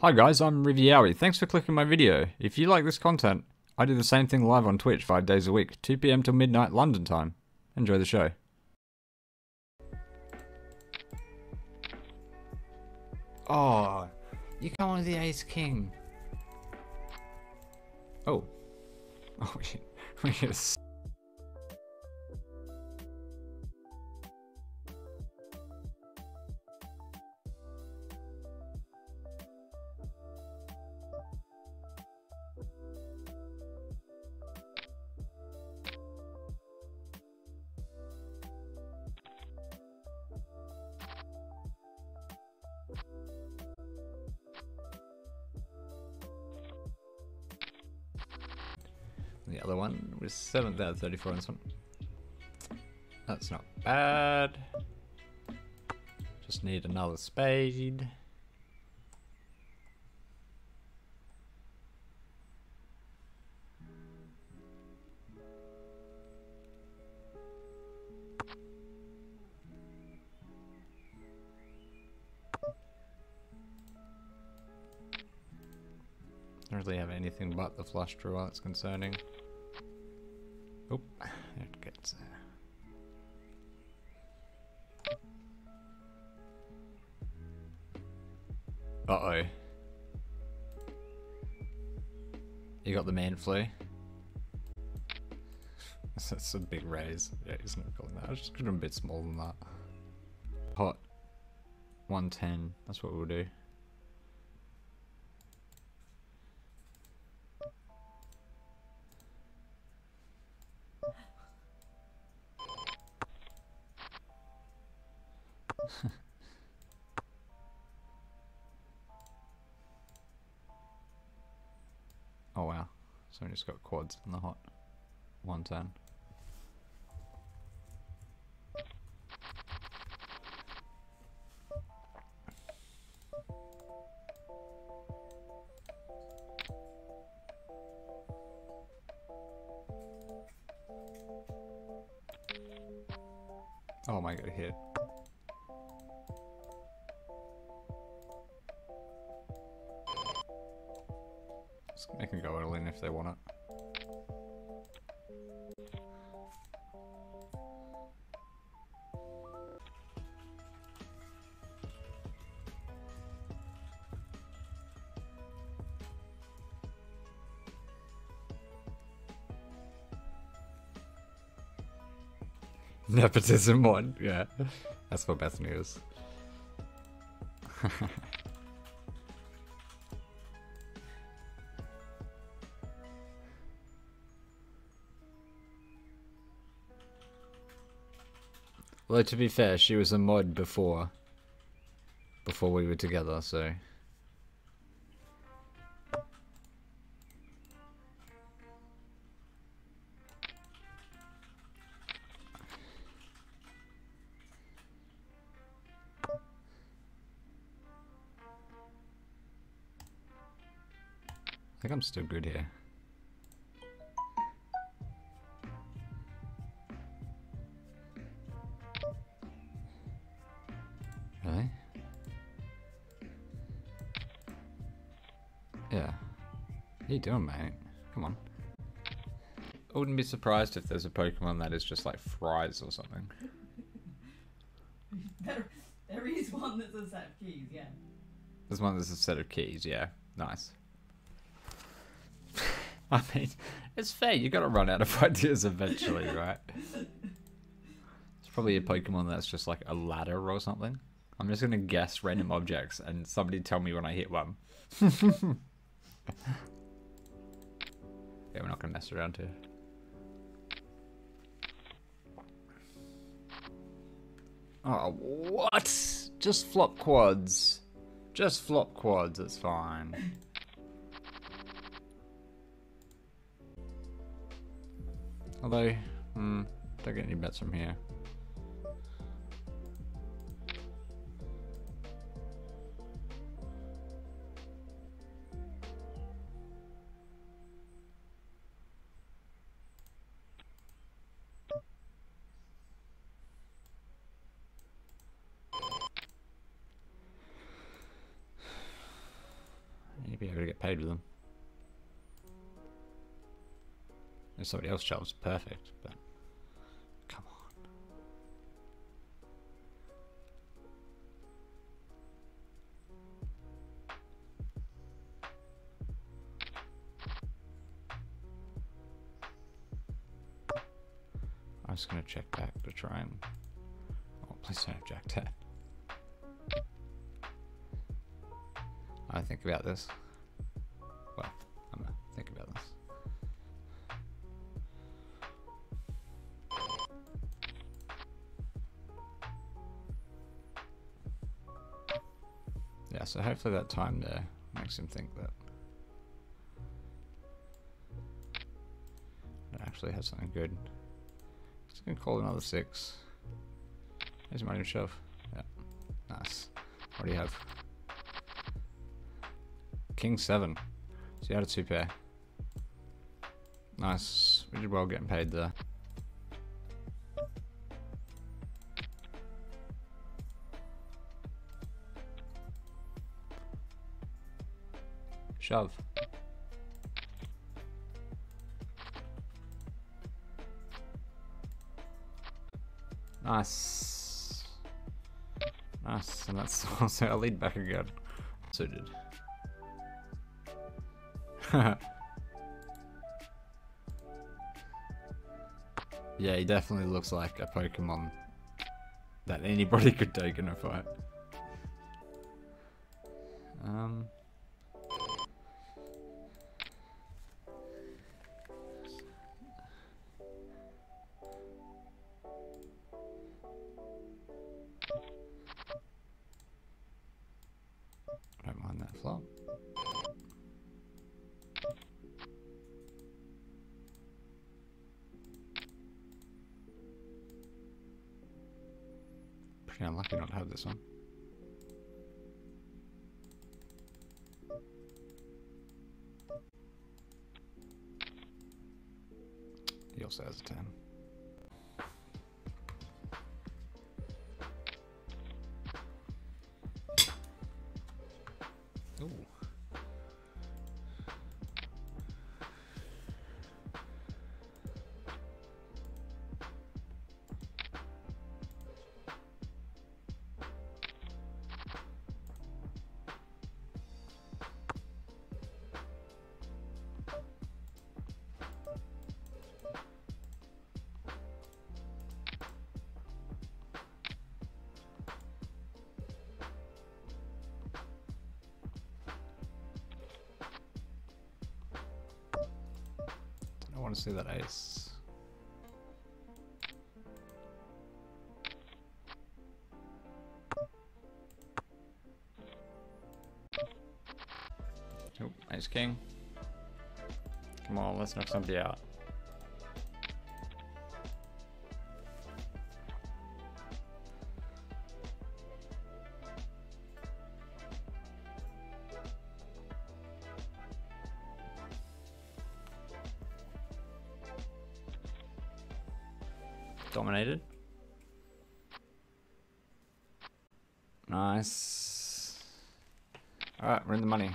Hi guys, I'm RiverYowie. Thanks for clicking my video. If you like this content, I do the same thing live on Twitch 5 days a week, 2pm till midnight London time. Enjoy the show. Oh, you come with the ace king. Oh. Oh, we, we get The other one was 7th out of 34 on this one. That's not bad. Just need another spade. Don't really have anything but the flush draw that's concerning. Oop, it gets Uh oh. You got the man flu. That's a big raise. Yeah, he's not calling that. I was just going a bit smaller than that. Hot. 110. That's what we'll do. Just got quads in the hot 110. Oh my god, hit. They can go all in if they want it. Nepotism one, yeah. That's for best news. Well, to be fair, she was a mod before. Before we were together, so. I think I'm still good here. You doing, mate? Come on. I wouldn't be surprised if there's a Pokemon that is just like fries or something. There, there is one that's a set of keys, yeah. There's one that's a set of keys, yeah. Nice. I mean, it's fair, you gotta run out of ideas eventually, right? It's probably a Pokemon that's just like a ladder or something. I'm just gonna guess random objects and somebody tell me when I hit one. Yeah, we're not gonna mess around here. Oh, what? Just flop quads. Just flop quads, it's fine. Although, hmm, don't get any bets from here. You'd be able to get paid with them. If somebody else jumps, perfect, but come on. I'm just gonna check back to try and. Oh, please don't have Jack 10. I think about this. So hopefully that time there makes him think that it actually has something good. He's gonna call another six. Here's my shove. Yeah, nice. What do you have? King 7. So you had a two pair. Nice. We did well getting paid there. Shove. Nice. Nice. And that's also our lead back again. Suited. yeah, he definitely looks like a Pokemon that anybody could take in a fight. Don't mind that flop. Pretty unlucky not to have this one. He also has a 10. Want to see that ace. Oh, ace king. Come on, let's knock somebody out. Dominated. Nice. Alright, we're in the money.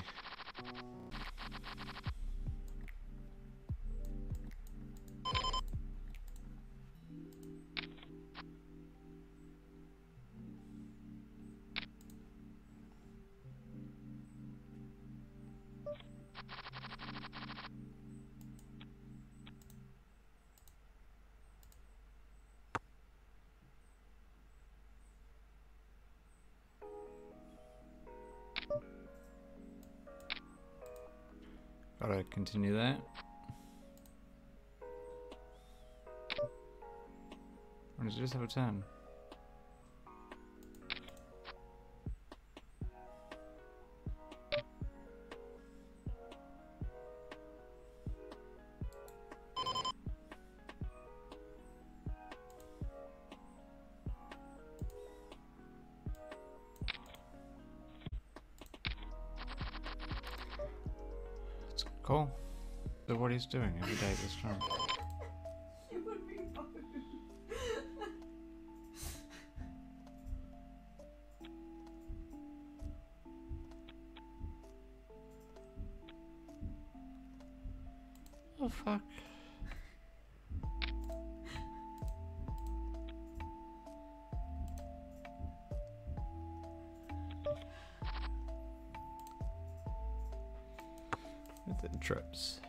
Gotta continue that. Or does it just have a 10? Cool. So what he's doing every day this time. oh fuck. The trips.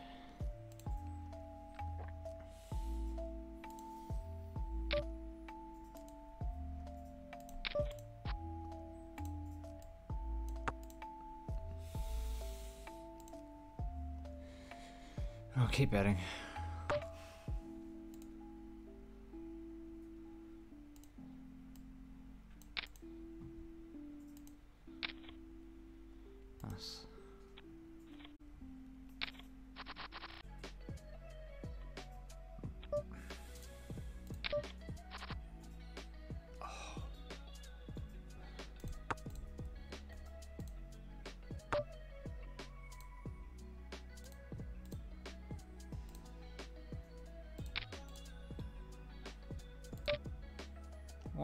I'll keep betting.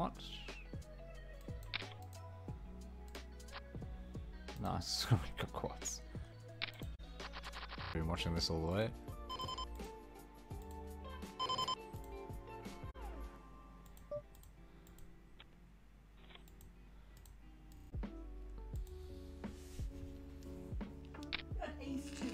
What? Nice. we got quads. Been watching this all the way. Got ace two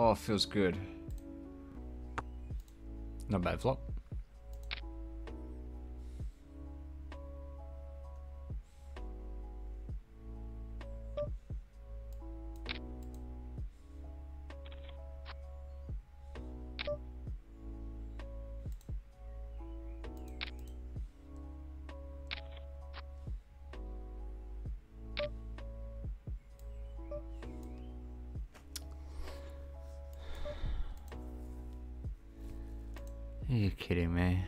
Oh, feels good. Not bad flop. You kidding me?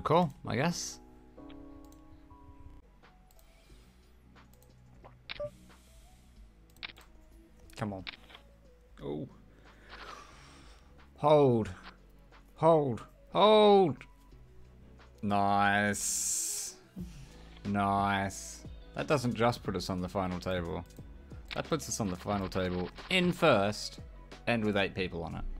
Good call, I guess. Come on. Oh. Hold. Hold. Hold. Nice. Nice. That doesn't just put us on the final table. That puts us on the final table in first and with eight people on it.